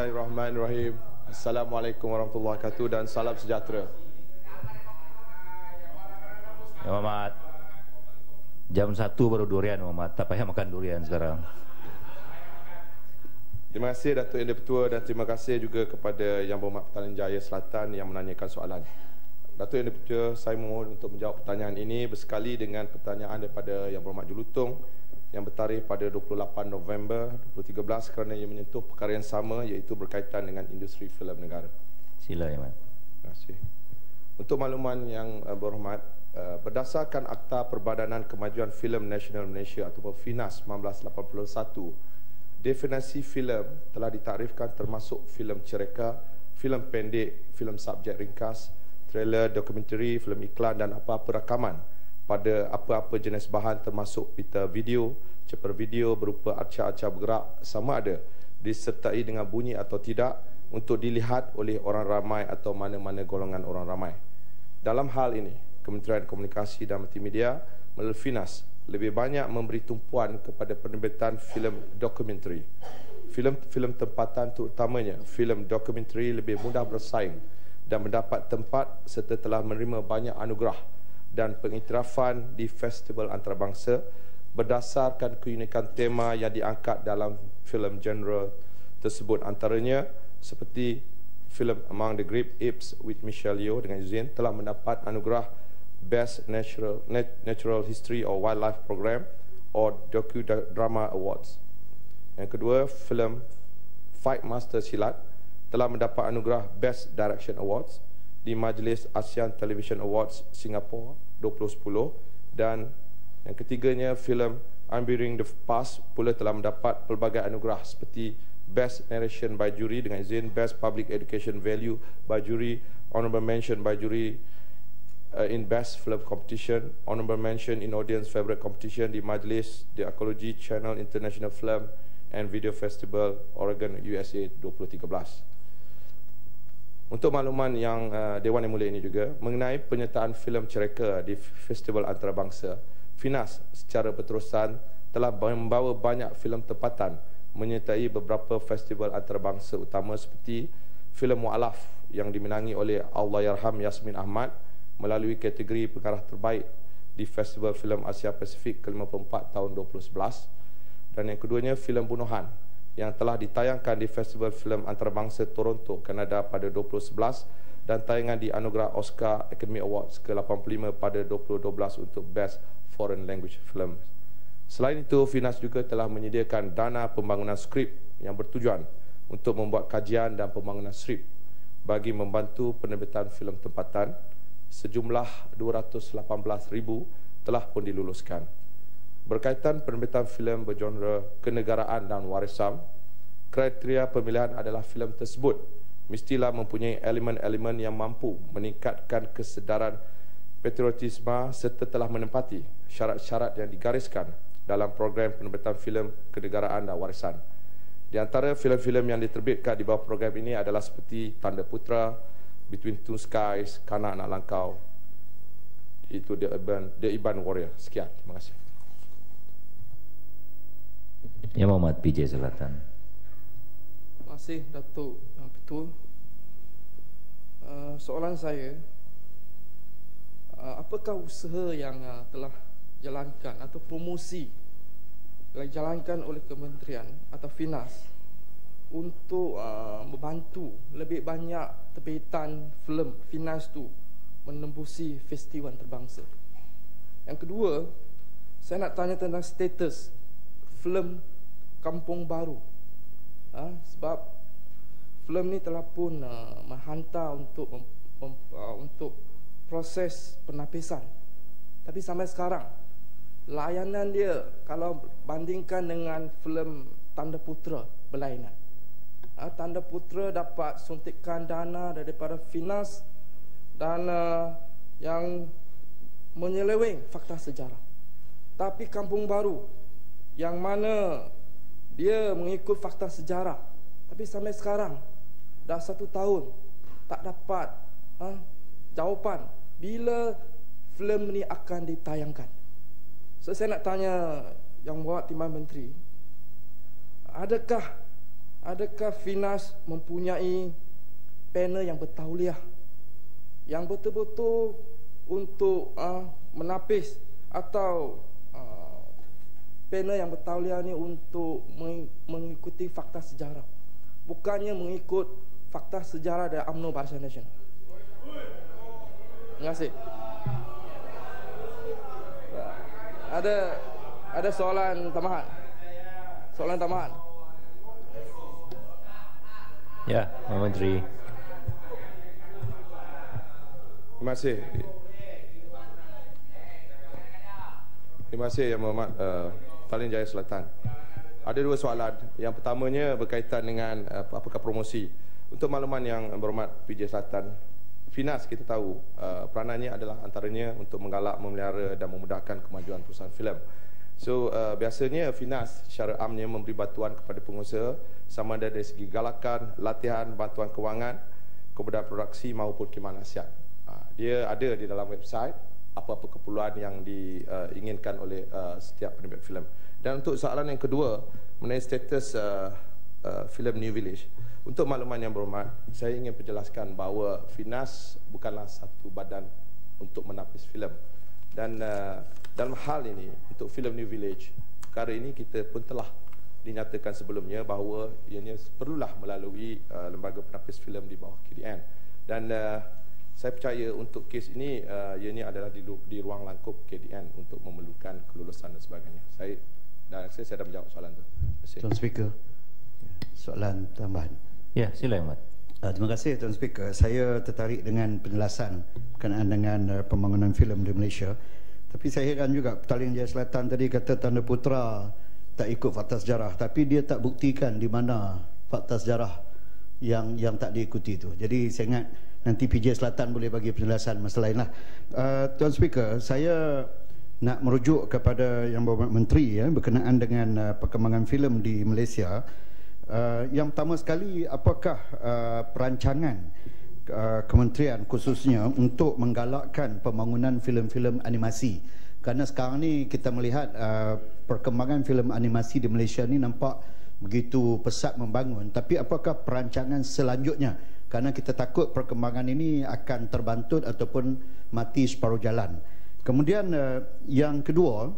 Bismillahirrahmanirrahim. Assalamualaikum warahmatullahi wabarakatuh dan salam sejahtera. Ya Muhammad. Jam satu baru durian Muhammad. Tak payah makan durian sekarang. Terima kasih Datuk Yang Ketua dan terima kasih juga kepada Yang Berhormat Petaling Jaya Selatan yang menanyakan soalan. Datuk Yang Ketua, saya mohon untuk menjawab pertanyaan ini bersekali dengan pertanyaan daripada Yang Berhormat Julutong yang bertarikh pada 28 November 2013 kerana ia menyentuh perkara yang sama iaitu berkaitan dengan industri filem negara. Sila ya, Mat. Terima kasih. Untuk makluman yang uh, berhormat, uh, berdasarkan Akta Perbadanan Kemajuan Filem Nasional Malaysia atau FINAS 1981, definisi filem telah ditarifkan termasuk filem cereka, filem pendek, filem subjek ringkas, trailer, dokumentari, filem iklan dan apa-apa rakaman pada apa-apa jenis bahan termasuk pita video, ceper video berupa acak-acak bergerak sama ada disertai dengan bunyi atau tidak untuk dilihat oleh orang ramai atau mana-mana golongan orang ramai. Dalam hal ini, Kementerian Komunikasi dan Multimedia melalui FINAS lebih banyak memberi tumpuan kepada penerbitan filem dokumentari. Filem-filem tempatan terutamanya filem dokumentari lebih mudah bersaing dan mendapat tempat serta telah menerima banyak anugerah dan pengiktirafan di festival antarabangsa berdasarkan keunikan tema yang diangkat dalam filem genre tersebut antaranya seperti filem Among the Great Apes with Michelle Yeoh dengan izin telah mendapat anugerah Best Natural Natural History or Wildlife Program or Docu Drama Awards. Yang kedua, filem Fight Master Silat telah mendapat anugerah Best Direction Awards di Majlis ASEAN Television Awards Singapore 2010 dan yang ketiganya filem Unburying the Past pula telah mendapat pelbagai anugerah seperti Best Narration by Jury dengan izin Best Public Education Value by Jury Honorable Mention by Jury uh, in Best Film Competition Honorable Mention in Audience Favorite Competition di Majlis The Ecology Channel International Film and Video Festival Oregon USA 2013 untuk makluman yang uh, Dewan Yang Mulia ini juga mengenai penyertaan filem cereka di Festival Antarabangsa, Finas secara berterusan telah membawa banyak filem tempatan menyertai beberapa festival antarabangsa utama seperti filem Mu'alaf yang dimenangi oleh Allahyarham Yasmin Ahmad melalui kategori pengarah terbaik di Festival Filem Asia Pasifik ke-54 tahun 2011 dan yang keduanya filem Bunuhan yang telah ditayangkan di Festival Filem Antarabangsa Toronto, Kanada pada 2011 dan tayangan di anugerah Oscar Academy Awards ke-85 pada 2012 untuk Best Foreign Language Film. Selain itu, Finas juga telah menyediakan dana pembangunan skrip yang bertujuan untuk membuat kajian dan pembangunan skrip bagi membantu penerbitan filem tempatan sejumlah 218,000 telah pun diluluskan berkaitan penerbitan filem bergenre kenegaraan dan warisan, kriteria pemilihan adalah filem tersebut mestilah mempunyai elemen-elemen yang mampu meningkatkan kesedaran patriotisme serta telah menempati syarat-syarat yang digariskan dalam program penerbitan filem kenegaraan dan warisan. Di antara filem-filem yang diterbitkan di bawah program ini adalah seperti Tanda Putra, Between Two Skies, Kanak Anak Langkau, itu The Iban, The Iban Warrior. Sekian, terima kasih. Yang Muhammad PJ Selatan. Terima kasih Datuk Yang Ketua. Uh, soalan saya, uh, apakah usaha yang uh, telah jalankan atau promosi yang dijalankan oleh Kementerian atau Finas untuk uh, membantu lebih banyak terbitan filem Finas tu menembusi festival terbangsa. Yang kedua, saya nak tanya tentang status filem Kampung Baru. Ha, sebab filem ni telah pun uh, menghantar untuk um, uh, untuk proses penapisan. Tapi sampai sekarang layanan dia kalau bandingkan dengan filem Tanda Putra berlainan. Ha, Tanda Putra dapat suntikan dana daripada Finas dan uh, yang menyeleweng fakta sejarah. Tapi Kampung Baru yang mana dia mengikut fakta sejarah Tapi sampai sekarang Dah satu tahun Tak dapat ha, Jawapan Bila filem ni akan ditayangkan So saya nak tanya Yang buat timbalan menteri Adakah adakah Finas mempunyai panel yang bertauliah yang betul-betul untuk uh, menapis atau uh, panel yang bertauliah ni untuk mengikuti fakta sejarah? Bukannya mengikut fakta sejarah dari UMNO Barisan Nasional. Terima kasih ada ada soalan tambahan soalan tambahan ya Pak Menteri Terima kasih. Terima kasih Yang Berhormat uh, Talin Jaya Selatan. Ada dua soalan. Yang pertamanya berkaitan dengan uh, apakah promosi. Untuk makluman yang berhormat PJ Selatan, Finas kita tahu uh, peranannya adalah antaranya untuk menggalak, memelihara dan memudahkan kemajuan perusahaan filem. So uh, biasanya Finas secara amnya memberi bantuan kepada pengusaha sama ada dari segi galakan, latihan, bantuan kewangan, kemudian produksi maupun khidmat nasihat dia ada di dalam website apa-apa keperluan yang diinginkan uh, oleh uh, setiap penerbit filem. Dan untuk soalan yang kedua mengenai status uh, uh, filem New Village. Untuk makluman yang berhormat, saya ingin perjelaskan bahawa Finas bukanlah satu badan untuk menapis filem. Dan uh, dalam hal ini untuk filem New Village, perkara ini kita pun telah dinyatakan sebelumnya bahawa ianya perlulah melalui uh, lembaga penapis filem di bawah KDN. Dan uh, saya percaya untuk kes ini uh, ianya adalah di, di ruang langkup KDN untuk memerlukan kelulusan dan sebagainya. Saya dan saya, saya dah menjawab soalan itu. Tuan Speaker, soalan tambahan. Ya, silakan. Uh, terima kasih Tuan Speaker. Saya tertarik dengan penjelasan berkenaan dengan uh, pembangunan filem di Malaysia. Tapi saya heran juga Petaling Jaya Selatan tadi kata Tanda Putra tak ikut fakta sejarah. Tapi dia tak buktikan di mana fakta sejarah yang yang tak diikuti itu. Jadi saya ingat nanti PJ Selatan boleh bagi penjelasan masalah lain lah. Uh, Tuan Speaker, saya nak merujuk kepada yang berhormat menteri ya berkenaan dengan uh, perkembangan filem di Malaysia. Uh, yang pertama sekali apakah uh, perancangan uh, kementerian khususnya untuk menggalakkan pembangunan filem-filem animasi? Kerana sekarang ni kita melihat uh, perkembangan filem animasi di Malaysia ni nampak begitu pesat membangun tapi apakah perancangan selanjutnya kerana kita takut perkembangan ini akan terbantut ataupun mati separuh jalan. Kemudian uh, yang kedua,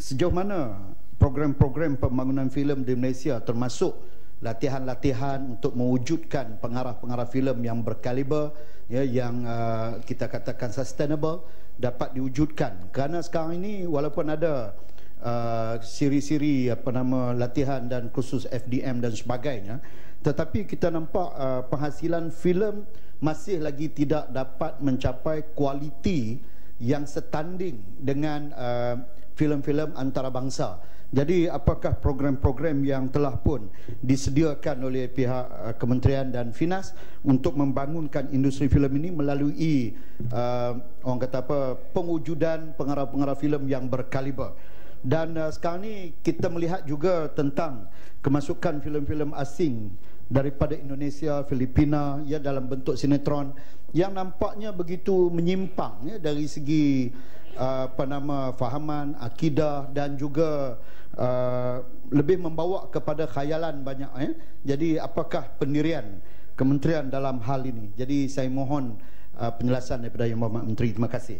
sejauh mana program-program pembangunan filem di Malaysia termasuk latihan-latihan untuk mewujudkan pengarah-pengarah filem yang berkaliber ya yang uh, kita katakan sustainable dapat diwujudkan. Kerana sekarang ini walaupun ada uh, siri-siri apa nama latihan dan khusus FDM dan sebagainya tetapi kita nampak uh, penghasilan filem masih lagi tidak dapat mencapai kualiti yang setanding dengan uh, filem-filem antarabangsa. Jadi apakah program-program yang telah pun disediakan oleh pihak uh, kementerian dan Finas untuk membangunkan industri filem ini melalui uh, orang kata apa pengujudan pengarah-pengarah filem yang berkaliber. Dan uh, sekarang ni kita melihat juga tentang kemasukan filem-filem asing daripada Indonesia, Filipina ya dalam bentuk sinetron yang nampaknya begitu menyimpang ya dari segi uh, apa nama fahaman, akidah dan juga uh, lebih membawa kepada khayalan banyak ya. Jadi apakah pendirian kementerian dalam hal ini? Jadi saya mohon uh, penjelasan daripada Yang Berhormat Menteri. Terima kasih.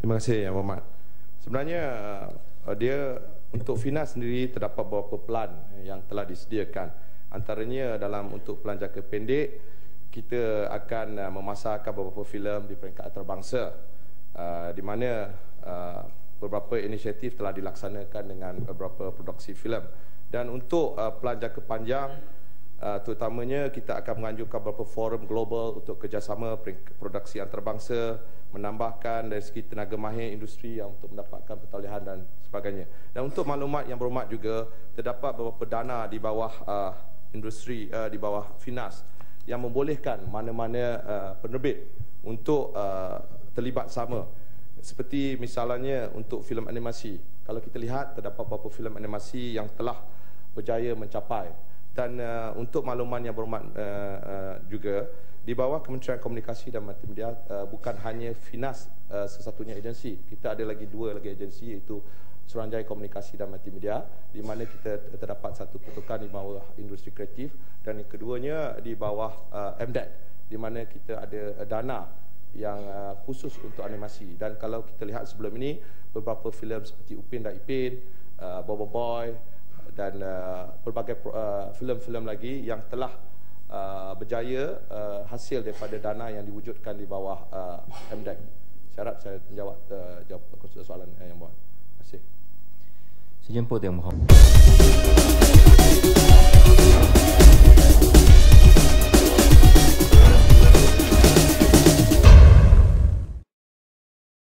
Terima kasih Yang Berhormat. Sebenarnya uh, dia untuk Finas sendiri terdapat beberapa pelan yang telah disediakan. Antaranya dalam untuk pelan jangka pendek, kita akan uh, memasarkan beberapa filem di peringkat antarabangsa uh, di mana uh, beberapa inisiatif telah dilaksanakan dengan beberapa produksi filem. Dan untuk uh, pelan jangka panjang, uh, terutamanya kita akan menganjurkan beberapa forum global untuk kerjasama produksi antarabangsa, menambahkan dari segi tenaga mahir industri yang untuk mendapatkan pertaulihan dan sebagainya. Dan untuk maklumat yang berhormat juga terdapat beberapa dana di bawah uh, industri uh, di bawah Finas yang membolehkan mana-mana uh, penerbit untuk uh, terlibat sama. Seperti misalnya untuk filem animasi. Kalau kita lihat terdapat beberapa filem animasi yang telah berjaya mencapai dan uh, untuk makluman yang berhormat uh, uh, juga di bawah Kementerian Komunikasi dan Multimedia uh, bukan hanya Finas uh, sesatunya agensi kita ada lagi dua lagi agensi iaitu Suruhanjaya Komunikasi dan Multimedia di mana kita terdapat satu pertukaran di bawah industri kreatif dan yang keduanya di bawah uh, MDEC di mana kita ada dana yang uh, khusus untuk animasi dan kalau kita lihat sebelum ini beberapa filem seperti Upin dan Ipin, uh, Bobo Boy dan uh, pelbagai uh, filem-filem lagi yang telah uh, berjaya uh, hasil daripada dana yang diwujudkan di bawah uh, MDEC. Saya harap saya menjawab uh, jawab soalan eh, yang buat. Terima kasih. Sejumpa yang Muhammad.